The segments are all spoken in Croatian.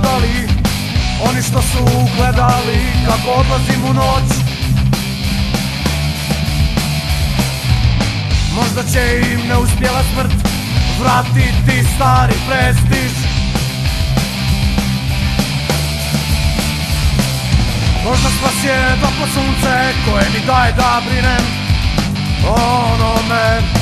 šaptali Oni što su gledali kako odlazim u noć. Možda će im neuspjela smrt Vratiti stari prestiž. Možda spas je toplo sunce koje mi daje da brinem o onome.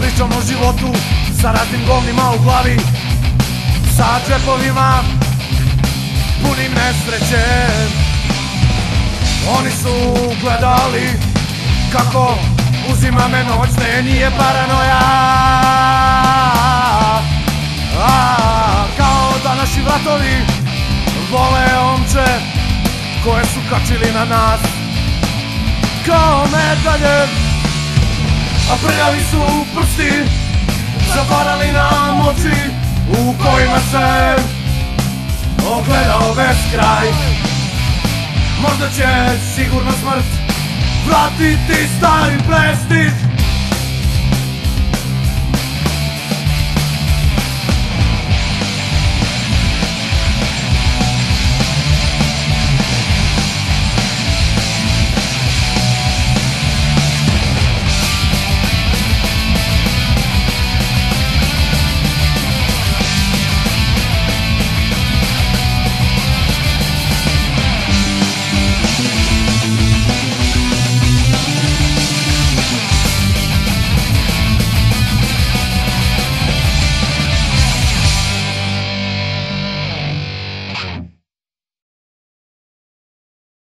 Pričom o životu Sa raznim govnima u glavi Sa džepovima Punim nesreće. Oni su gledali Kako uzima me noć Ne nije paranoja. A, Kao da naši vratovi Vole omče Koje su kačili na nas. Kao medalje a prljavi su prsti Zavarali nam oči U kojima se Ogledao beskraj Možda će sigurno smrt Vratiti stari prestiž